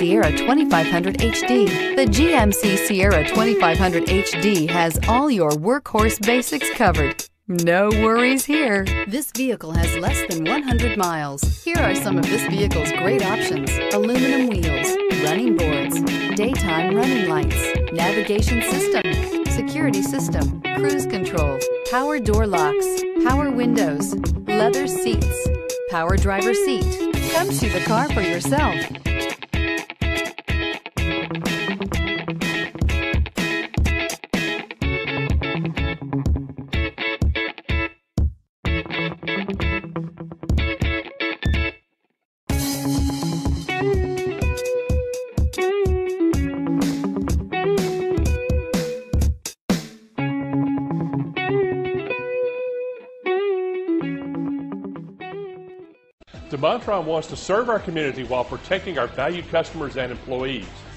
Sierra 2500 HD. The GMC Sierra 2500 HD has all your workhorse basics covered. No worries here. This vehicle has less than 100 miles. Here are some of this vehicle's great options. Aluminum wheels, running boards, daytime running lights, navigation system, security system, cruise control, power door locks, power windows, leather seats, power driver seat. Come see the car for yourself. DeMontrond wants to serve our community while protecting our valued customers and employees.